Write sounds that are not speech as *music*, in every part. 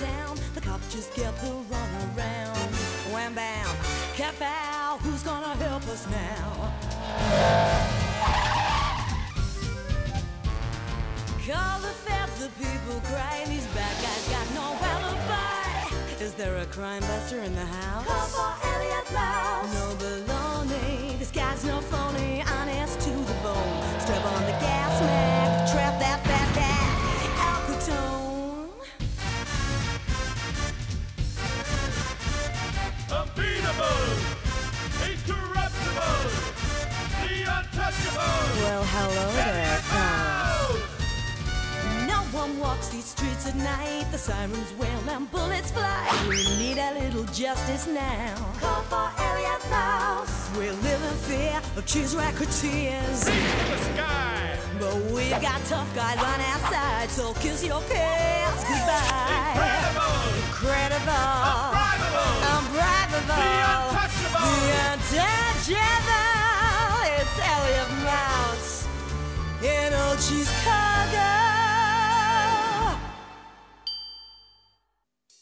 town. The cops just get the run around. Wham bam, cat foul. Who's gonna help us now? Call the feds, the people cry. These bad guys got no alibi. Is there a crime buster in the house? Call for Elliot Mouse. Justice now. Call for Elliot Mouse. We live in fear of cheese racketeers. The sky, But we've got tough guys on our side, so kiss your pants goodbye. incredible, Incredible. unbribable, Unbribable. the untouchable. The untouchable.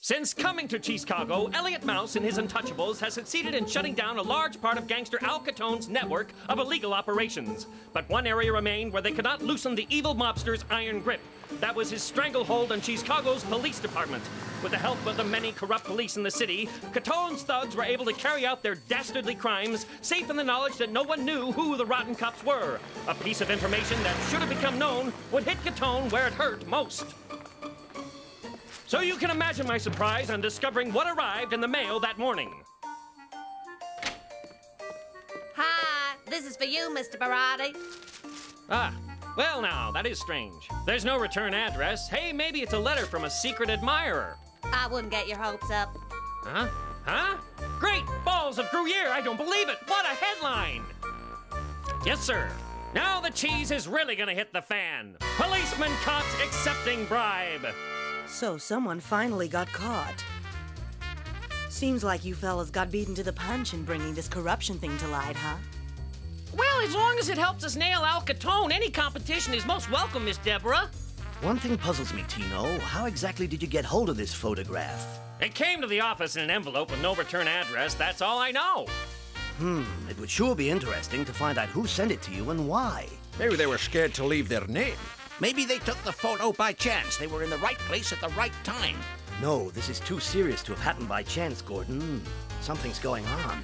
Since coming to Cheesecago, Elliot Mouse and his Untouchables has succeeded in shutting down a large part of gangster Al Capone's network of illegal operations. But one area remained where they could not loosen the evil mobster's iron grip. That was his stranglehold on Cheesecago's police department. With the help of the many corrupt police in the city, Catone's thugs were able to carry out their dastardly crimes, safe in the knowledge that no one knew who the rotten cops were. A piece of information that should have become known would hit Catone where it hurt most. So you can imagine my surprise on discovering what arrived in the mail that morning. Hi, this is for you, Mr. Barati. Ah, well now, that is strange. There's no return address. Hey, maybe it's a letter from a secret admirer. I wouldn't get your hopes up. Huh? Huh? Great balls of Gruyere! I don't believe it! What a headline! Yes, sir. Now the cheese is really gonna hit the fan. Policeman caught accepting bribe. So someone finally got caught. Seems like you fellas got beaten to the punch in bringing this corruption thing to light, huh? Well, as long as it helps us nail Al Capone, any competition is most welcome, Miss Deborah. One thing puzzles me, Tino. How exactly did you get hold of this photograph? It came to the office in an envelope with no return address. That's all I know. Hmm, it would sure be interesting to find out who sent it to you and why. Maybe they were scared to leave their name. Maybe they took the photo by chance. They were in the right place at the right time. No, this is too serious to have happened by chance, Gordon. Something's going on.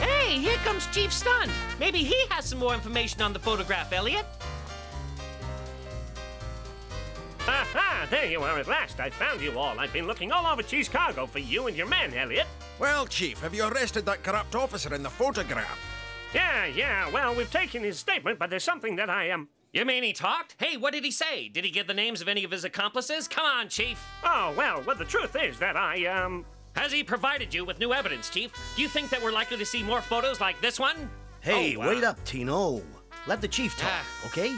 Hey, here comes Chief Stunned. Maybe he has some more information on the photograph, Elliot. Aha! There you are at last. I found you all. I've been looking all over Cheesecago for you and your men, Elliot. Well, Chief, have you arrested that corrupt officer in the photograph? Yeah, yeah. Well, we've taken his statement, but there's something that I am. Um... You mean he talked? Hey, what did he say? Did he give the names of any of his accomplices? Come on, Chief. Oh, well, well, the truth is that I, um. Has he provided you with new evidence, Chief? Do you think that we're likely to see more photos like this one? Hey, Oh, uh, wait up, Tino. Let the chief talk, Ah. okay?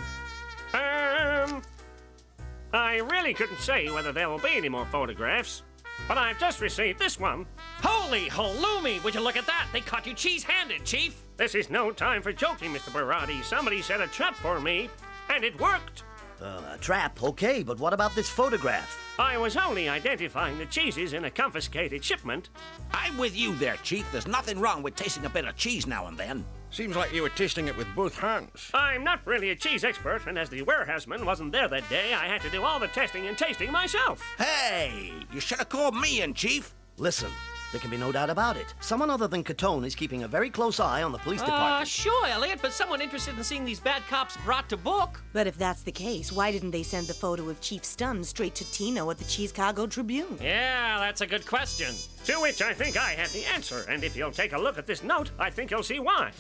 I really couldn't say whether there will be any more photographs, but I've just received this one. Holy halloumi! Would you look at that? They caught you cheese-handed, Chief. This is no time for joking, Mr. Barati. Somebody set a trap for me, and it worked. Uh, a trap, okay, but what about this photograph? I was only identifying the cheeses in a confiscated shipment. I'm with you there, Chief. There's nothing wrong with tasting a bit of cheese now and then. Seems like you were tasting it with both hands. I'm not really a cheese expert, and as the warehouseman wasn't there that day, I had to do all the testing and tasting myself. Hey, you should have called me in, Chief. Listen, there can be no doubt about it. Someone other than Catone is keeping a very close eye on the police Uh, department. sure, Elliot, but someone interested in seeing these bad cops brought to book. But if that's the case, why didn't they send the photo of Chief Stunned straight to Tino at the Cheesecago Tribune? Yeah, that's a good question. To which I think I have the answer, and if you'll take a look at this note, I think you'll see why.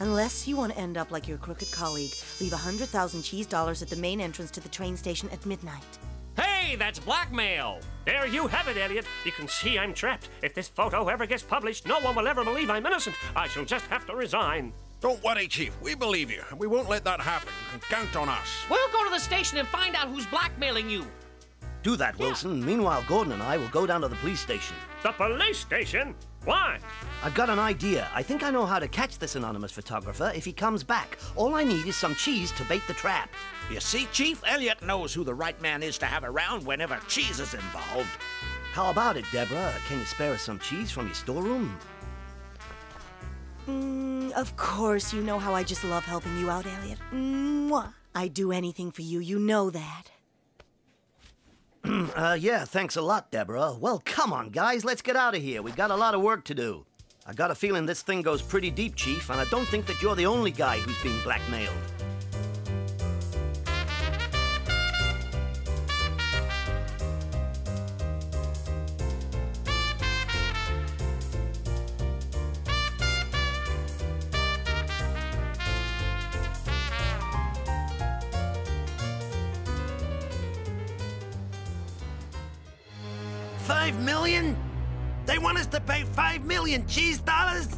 Unless you want to end up like your crooked colleague, leave a hundred thousand cheese dollars at the main entrance to the train station at midnight. Hey, that's blackmail! There you have it, Elliot. You can see I'm trapped. If this photo ever gets published, no one will ever believe I'm innocent. I shall just have to resign. Don't worry, Chief. We believe you, and we won't let that happen. You can count on us. We'll go to the station and find out who's blackmailing you. Do that, Wilson. Meanwhile, Gordon and I will go down to the police station. The police station? Why? I've got an idea. I think I know how to catch this anonymous photographer if he comes back. All I need is some cheese to bait the trap. You see, Chief, Elliot knows who the right man is to have around whenever cheese is involved. How about it, Deborah? Can you spare us some cheese from your storeroom? Mm, of course, you know how I just love helping you out, Elliot. Mwah. I'd do anything for you, you know that. *clears throat* Uh, yeah, thanks a lot, Deborah. Well, come on, guys, let's get out of here. We've got a lot of work to do. I got a feeling this thing goes pretty deep, Chief, and I don't think that you're the only guy who's being blackmailed. Five million? They want us to pay five million cheese dollars?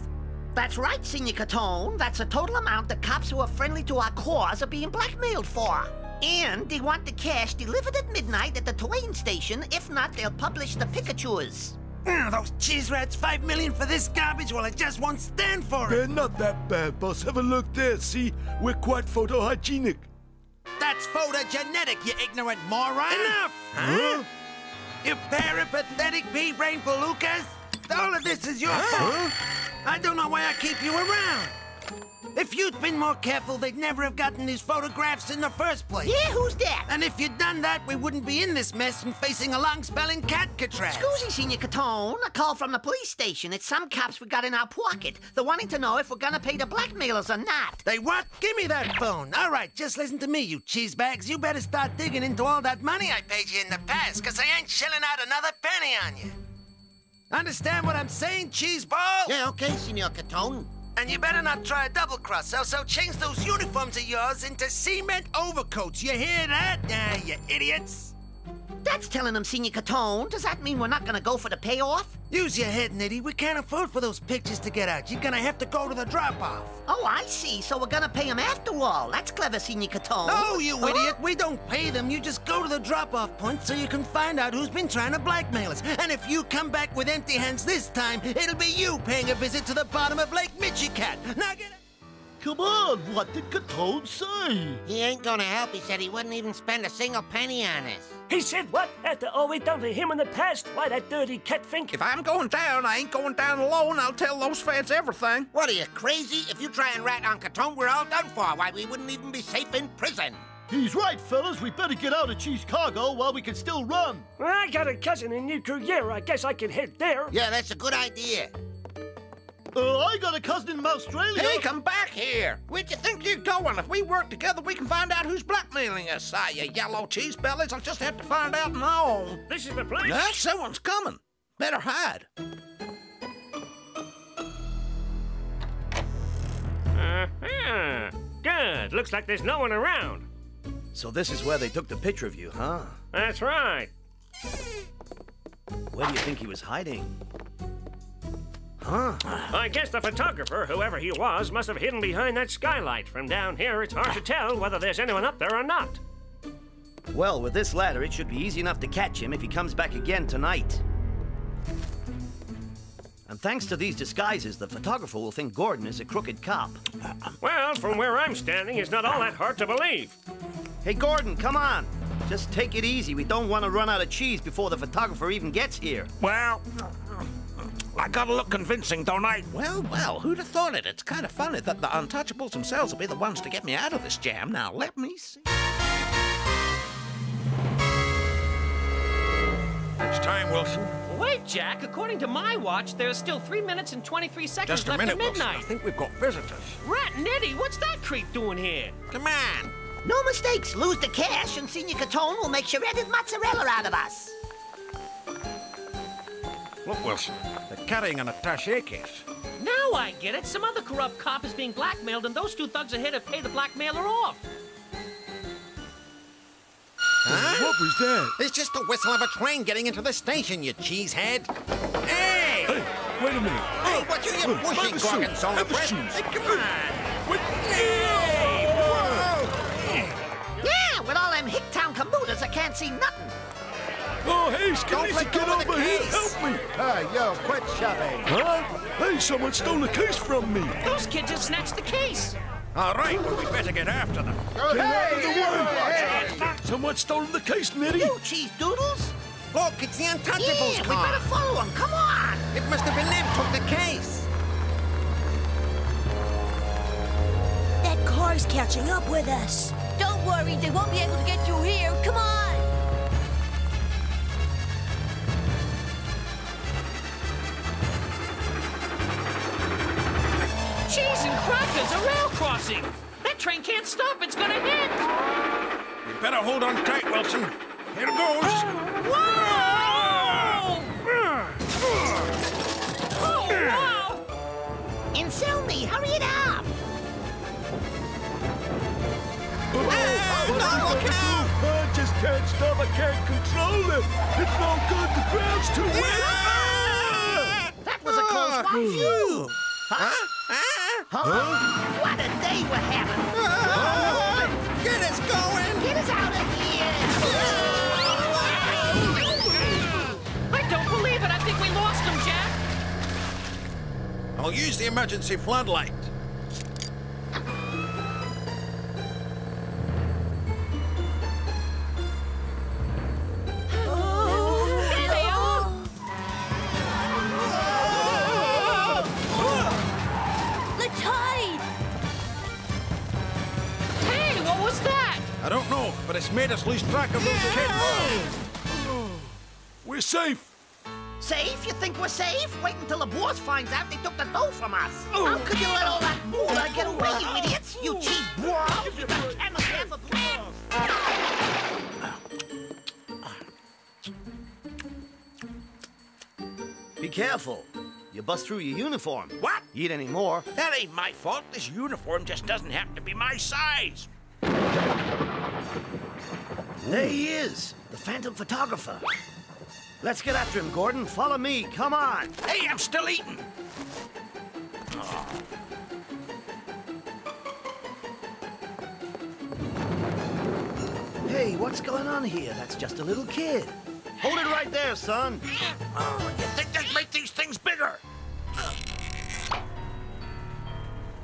That's right, Senor Catone. That's the total amount the cops who are friendly to our cause are being blackmailed for. And they want the cash delivered at midnight at the Twain station. If not, they'll publish the Pikachus. Mm, those cheese rats, five million for this garbage? Well, it just won't stand for it. They're not that bad, boss. Have a look there. See, we're quite photohygienic. That's photogenetic, you ignorant moron. Enough! Huh? You peripathetic pea-brain palookas? All of this is your fault. I don't know why I keep you around. If you'd been more careful, they'd never have gotten these photographs in the first place. Yeah, who's that? And if you'd done that, we wouldn't be in this mess and facing a long spell in Catraz. Excuse me, Senor Catone. A call from the police station. It's some cops we got in our pocket. They're wanting to know if we're gonna pay the blackmailers or not. They what? Give me that phone. All right, just listen to me, you cheesebags. You better start digging into all that money I paid you in the past, because I ain't shelling out another penny on you. Understand what I'm saying, cheeseball? Yeah, okay, Senor Catone. And you better not try a double cross, so, so change those uniforms of yours into cement overcoats. You hear that? Ah, you idiots. That's telling them, Senor Catone. Does that mean we're not gonna go for the payoff? Use your head, Nitty. We can't afford for those pictures to get out. You're gonna have to go to the drop-off. Oh, I see. So we're gonna pay him after all. That's clever, Senor Catone. No, you Huh? idiot. We don't pay them. You just go to the drop-off point so you can find out who's been trying to blackmail us. And if you come back with empty hands this time, it'll be you paying a visit to the bottom of Lake Michigan. Now get Come on, what did Catone say? He ain't gonna help. He said he wouldn't even spend a single penny on us. He said what? After all we've done for him in the past? Why, that dirty cat think? If I'm going down, I ain't going down alone. I'll tell those feds everything. What are you, crazy? If you try and rat on Catone, we're all done for. Why, we wouldn't even be safe in prison. He's right, fellas. We better get out of Cheesecago while we can still run. I got a cousin in New Gruyere. I guess I can head there. Yeah, that's a good idea. Uh, I got a cousin in Australia. Hey, come back here. Where'd you think you're going? If we work together, we can find out who's blackmailing us. Ah, you yellow cheese bellies. I'll just have to find out my own. This is the place. Ah, someone's coming. Better hide. Uh-huh. Good. Looks like there's no one around. So this is where they took the picture of you, huh? That's right. Where do you think he was hiding? Huh? I guess the photographer, whoever he was, must have hidden behind that skylight. From down here, it's hard to tell whether there's anyone up there or not. Well, with this ladder, it should be easy enough to catch him if he comes back again tonight. And thanks to these disguises, the photographer will think Gordon is a crooked cop. Well, from where I'm standing, it's not all that hard to believe. Hey, Gordon, come on. Just take it easy. We don't want to run out of cheese before the photographer even gets here. Well, I gotta look convincing, don't I? Well, well, who'd have thought it? It's kind of funny that the Untouchables themselves will be the ones to get me out of this jam. Now, let me see. It's time, Wilson. Wait, Jack. According to my watch, there's still 3 minutes and 23 seconds Just a left minute, to Wilson. midnight. I think we've got visitors. Rat Nitty, what's that creep doing here? Come on. No mistakes. Lose the cash, and Senor Catone will make shredded mozzarella out of us. Look, Wilson, they're carrying an attache case. Now I get it. Some other corrupt cop is being blackmailed, and those two thugs are here to pay the blackmailer off. Huh? What was that? It's just the whistle of a train getting into the station, you cheesehead. Hey! Hey, wait a minute. Hey, what are you Hey, bushy have a seat. gorgonzola Have a bread? seat. Hey, come on. Wait. Yeah, with all them Hicktown commuters, I can't see nothing. Oh, hey, Skip. Somebody Don't to let get go of over here. case. Help me. Hey, yo, quit shoving. Huh? Hey, someone stole the case from me. Those kids just snatched the case. All right, well, we better get after them. Get out of the way. Someone stole the case, Nitty. You cheese doodles? Look, it's the Untouchables Yeah, we better follow him. Come on. It must have been them took the case. That car's catching up with us. Don't worry, they won't be able to get through here. Come on! Cheese and crackers, a rail crossing. That train can't stop. It's gonna hit. You better hold on tight, Wilson. Here goes. Whoa! Oh, wow! Inselmi, hurry it up. no, look out! I just can't stop. I can't control it. It's no good. The ground's too wet. That was a close ah! one. Phew. Huh? Huh? What a day we're having. Uh-huh. Get us going. Get us out of here. I don't believe it. I think we lost him, Jack. I'll use the emergency floodlight. But it's made us lose track of those kids. We're safe. Safe? You think we're safe? Wait until the boss finds out they took the dough from us. Oh. How could you let all that moolah get away, you idiots? You cheese bros! You got camel's hair for plans! Be careful. You bust through your uniform. What? Eat any more. That ain't my fault. This uniform just doesn't happen to be my size. There he is, the phantom photographer. Let's get after him, Gordon. Follow me. Come on. Hey, I'm still eating. Hey, what's going on here? That's just a little kid. Hold it right there, son. Oh, you think they'd make these things bigger?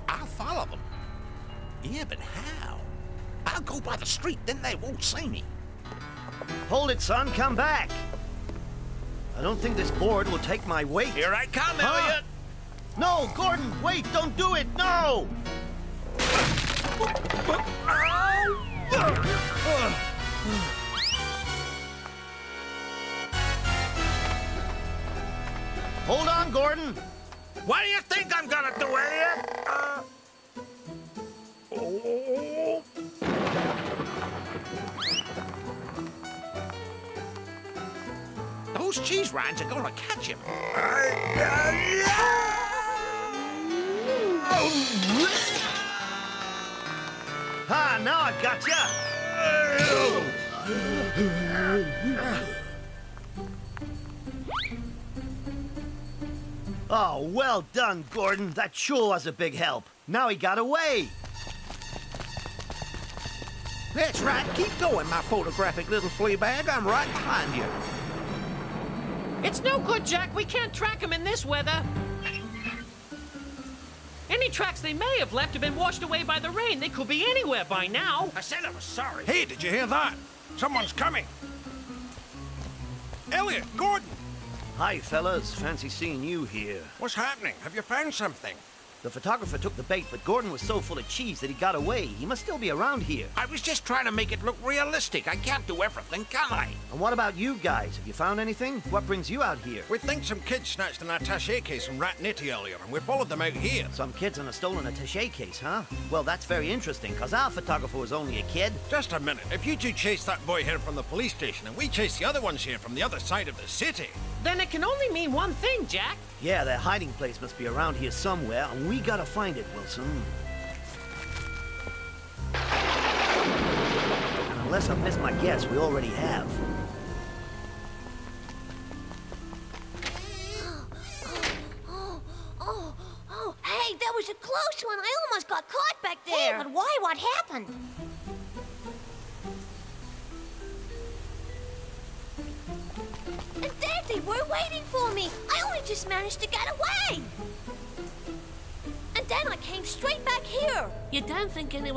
I'll follow them. Yeah, but how? I'll go by the street, then they won't see me. Hold it, son. Come back. I don't think this board will take my weight. Here I come, Huh? Elliot. No, Gordon, wait, don't do it. No! Hold on, Gordon. What do you think I'm gonna do, Elliot? Uh, oh. Those cheese rinds are gonna catch him. Ah, now I got gotcha. Oh, well done, Gordon. That sure was a big help. Now he got away. That's right. Keep going, my photographic little flea bag. I'm right behind you. It's no good, Jack. We can't track them in this weather. Any tracks they may have left have been washed away by the rain. They could be anywhere by now. I said I was sorry. Hey, did you hear that? Someone's coming. Elliot, Gordon, Hi, fellas. Fancy seeing you here. what's happening? Have you found something? The photographer took the bait, but Gordon was so full of cheese that he got away. He must still be around here. I was just trying to make it look realistic. I can't do everything, can I? And what about you guys? Have you found anything? What brings you out here? We think some kids snatched an attaché case from Rat Nitty earlier, and we followed them out here. Some kids in a stolen attaché case, huh? Well, that's very interesting, because our photographer was only a kid. Just a minute. If you two chase that boy here from the police station, and we chase the other ones here from the other side of the city, Then it can only mean one thing, Jack. Yeah, their hiding place must be around here somewhere, and we gotta find it, Wilson. And unless I've missed my guess, we already have.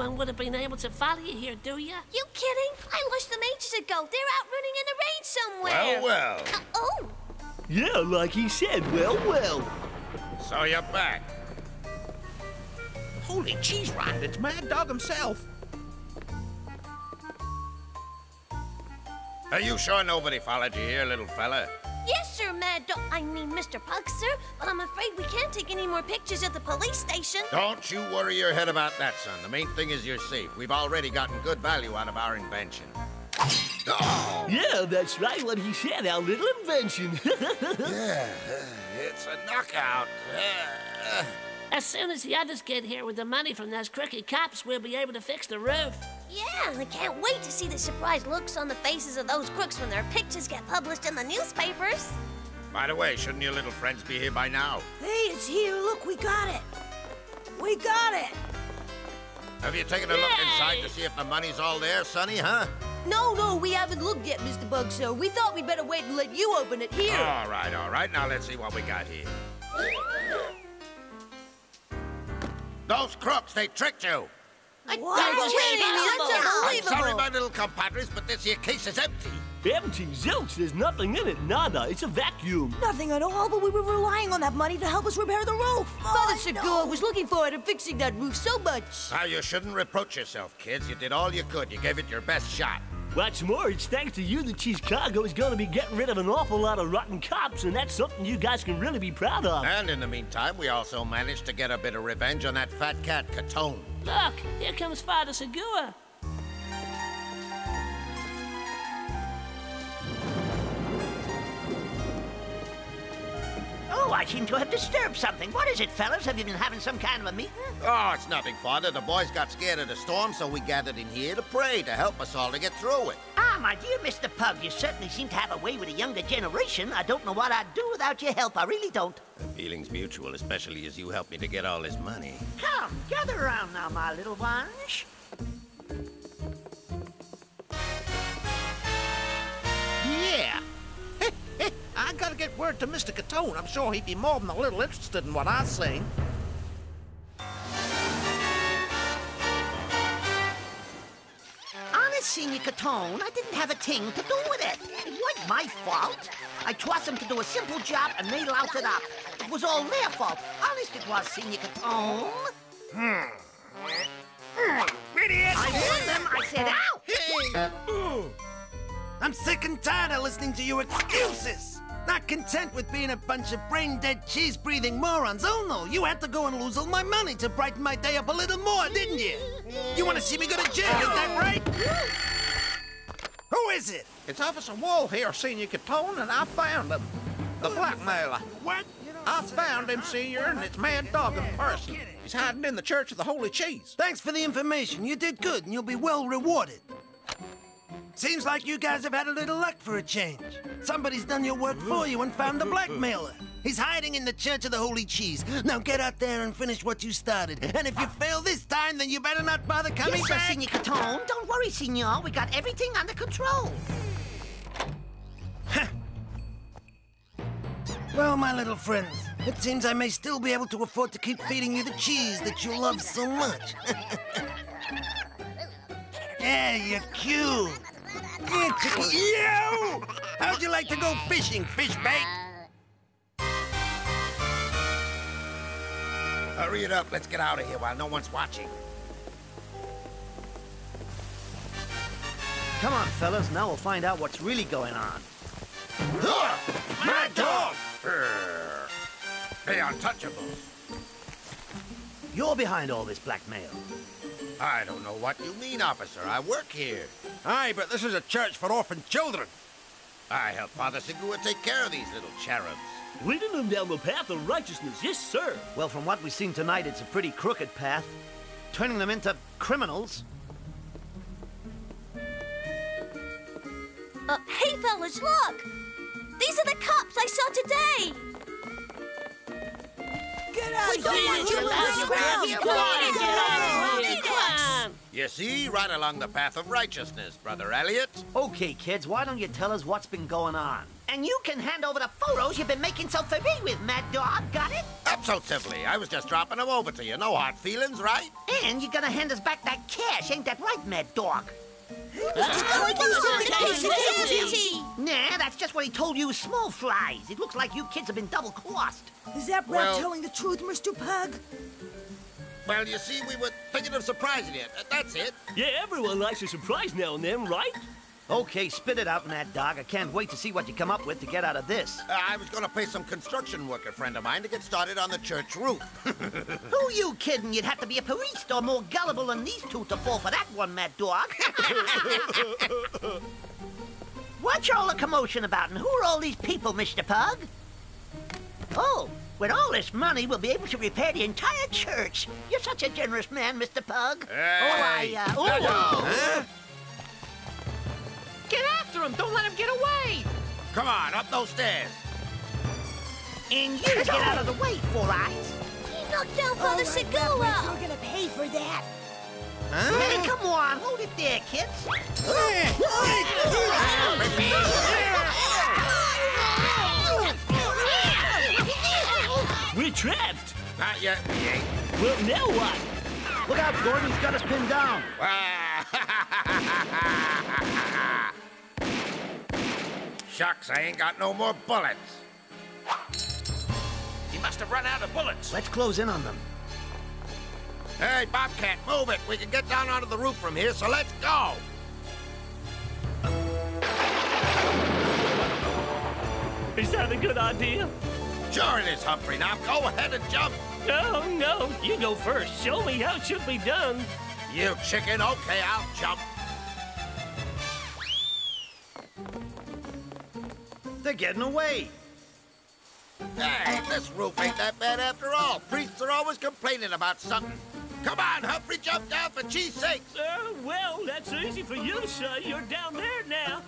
Anyone would have been able to follow you here, do you? You kidding? I lost them ages ago. They're out running in the rain somewhere. Well, well. Uh, oh, Yeah, like he said, well, well. So you're back. Holy cheese right, it's Mad Dog himself. Are you sure nobody followed you here, little fella? Yes, sir, Mad Dog. I mean, Mr. Pug, sir. But I'm afraid we can't take any more pictures at the police station. Don't you worry your head about that, son. The main thing is you're safe. We've already gotten good value out of our invention. Oh! Yeah, that's right what he said, our little invention. *laughs* Yeah, it's a knockout. As soon as the others get here with the money from those crooked cops, we'll be able to fix the roof. Yeah, I can't wait to see the surprised looks on the faces of those crooks when their pictures get published in the newspapers. By the way, shouldn't your little friends be here by now? Hey, it's here. Look, we got it. We got it. Have you taken a look inside to see if the money's all there, Sonny, huh? No, no, we haven't looked yet, Mr. Pug, sir. We thought we'd better wait and let you open it here. All right, all right. Now let's see what we got here. Those crooks, they tricked you. I What? don't You're kidding me. That's it. I'm sorry, my little compadres, but this here case is empty. Empty zilch, there's nothing in it, nada. It's a vacuum. Nothing at all, but we were relying on that money to help us repair the roof. Father Segura was looking for it and fixing that roof so much. Now, you shouldn't reproach yourself, kids. You did all you could. You gave it your best shot. What's more, it's thanks to you that Cheesecago is gonna be getting rid of an awful lot of rotten cops, and that's something you guys can really be proud of. And in the meantime, we also managed to get a bit of revenge on that fat cat, Catone. Look, here comes Father Segura. I seem to have disturbed something. What is it, fellas? Have you been having some kind of a meeting? Oh, it's nothing, Father. The boys got scared of the storm, so we gathered in here to pray to help us all to get through it. Ah, my dear Mr. Pug, you certainly seem to have a way with the younger generation. I don't know what I'd do without your help. I really don't. The feeling's mutual, especially as you helped me to get all this money. Come, gather around now, my little ones. Gotta get word to Mr. Catone. I'm sure he'd be more than a little interested in what I sing. Honest, Senor Catone, I didn't have a thing to do with it. It wasn't my fault. I trust them to do a simple job and they loused it up. It was all their fault. Honest it was, Senor Catone. Hmm. Idiot! I warned them. I said, ow! I'm sick and tired of listening to your excuses. Not content with being a bunch of brain-dead, cheese-breathing morons. Oh no, you had to go and lose all my money to brighten my day up a little more, didn't you? You want to see me go to jail, is that right? Who is it? It's Officer Wall here, Senior Catone, and I found him. The blackmailer. What? I found him, Senior, and it's Mad Dog in person. He's hiding in the Church of the Holy Cheese. Thanks for the information. You did good, and you'll be well rewarded. Seems like you guys have had a little luck for a change. Somebody's done your work for you and found the blackmailer. He's hiding in the Church of the Holy Cheese. Now get out there and finish what you started. And if you fail this time, then you better not bother coming yes, sir, back. Senor Catone. Don't worry, Senor. We got everything under control. Well, my little friends, it seems I may still be able to afford to keep feeding you the cheese that you love so much. *laughs* yeah, you're cute. Yo! How'd you like to go fishing, fish bait? Hurry it up. Let's get out of here while no one's watching. Come on, fellas. Now we'll find out what's really going on. Mad Dog! Brr. Hey, Untouchables. You're behind all this blackmail. I don't know what you mean, officer. I work here. Aye, but this is a church for orphan children. I help Father Segura take care of these little cherubs. Leading them down the path of righteousness, yes, sir. Well, from what we've seen tonight, it's a pretty crooked path. Turning them into criminals. Uh, hey, fellas, look! These are the cops I saw today! Get out We don't want you losing ground! Come Come on, on, get out of here, come on. You see, right along the path of righteousness, Brother Elliot. Okay, kids, why don't you tell us what's been going on? And you can hand over the photos you've been making so free with, Mad Dog. Got it? Absolutely. I was just dropping them over to you. No hard feelings, right? And you're gonna hand us back that cash, ain't that right, Mad Dog? Nah, that's just what he told you small fries. It looks like you kids have been double crossed. Is that Brad Well- telling the truth, Mr. Pug? Well, you see, we were thinking of surprising you. Uh, That's it. Yeah, everyone likes a surprise now and then, right? Okay, spit it out, Mad Dog. I can't wait to see what you come up with to get out of this. Uh, I was going to pay some construction worker friend of mine to get started on the church roof. *laughs* Who you kidding? You'd have to be a priest or more gullible than these two to fall for that one, Mad Dog. *laughs* What's all the commotion about, and who are all these people, Mr. Pug? Oh, with all this money, we'll be able to repair the entire church. You're such a generous man, Mr. Pug. Oh, I, uh, oh, Huh? Get after him! Don't let him get away! Come on, up those stairs. And you get out of the way, Four Eyes. He knocked down Father right, Segura. Red, We're gonna pay for that. Hey, come on, hold it there, kids. *laughs* trapped. Not yet, we ain't. Well, now what? Look out, Gordon. He's got us pinned down. *laughs* Shucks, I ain't got no more bullets. He must have run out of bullets. Let's close in on them. Hey, Bobcat, move it. We can get down onto the roof from here, so let's go. Is that a good idea? Sure it is, Humphrey. Now go ahead and jump. No, no, you go first. Show me how it should be done. You chicken. Okay, I'll jump. They're getting away. Hey, this roof ain't that bad after all. Priests are always complaining about something. Come on, Humphrey, jump down for cheese sakes. Uh, well, that's easy for you, sir. You're down there now.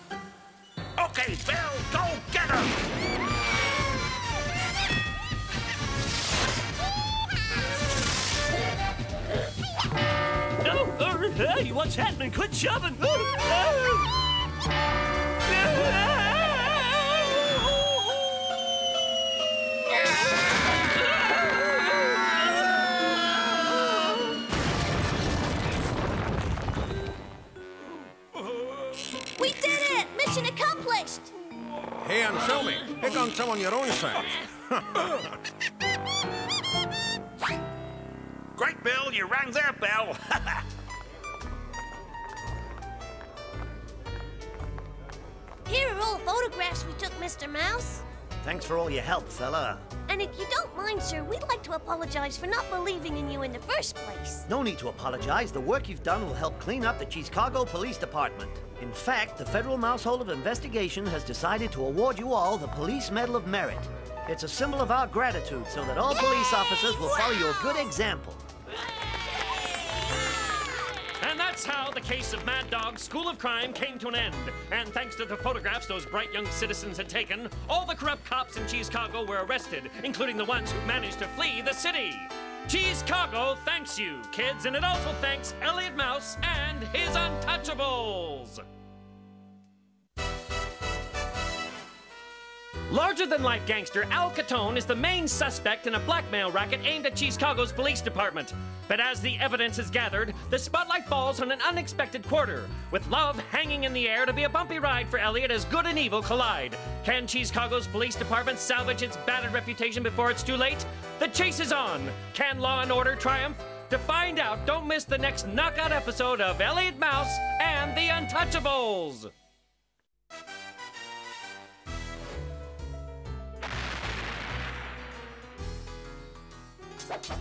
Hey, what's happening? Quit shoving. We did it! Mission accomplished! Hey, and show me. Pick on someone your own size. *laughs* Great, Bill. You rang their bell. *laughs* photographs we took, Mr. Mouse. Thanks for all your help, fella. And if you don't mind, sir, we'd like to apologize for not believing in you in the first place. No need to apologize. The work you've done will help clean up the Chicago Police Department. In fact, the Federal Mouse Hole of Investigation has decided to award you all the Police Medal of Merit. It's a symbol of our gratitude so that all police officers will follow your good example. That's how the case of Mad Dog School of Crime came to an end. And thanks to the photographs those bright young citizens had taken, all the corrupt cops in Chicago were arrested, including the ones who managed to flee the city. Chicago thanks you, kids, and it also thanks Elliot Mouse and his Untouchables. Larger than life gangster Al Capone is the main suspect in a blackmail racket aimed at Chicago's police department. But as the evidence is gathered, the spotlight falls on an unexpected quarter, with love hanging in the air to be a bumpy ride for Elliot as good and evil collide. Can Chicago's police department salvage its battered reputation before it's too late? The chase is on. Can law and order triumph? To find out, don't miss the next knockout episode of Elliot Mouse and the Untouchables. you.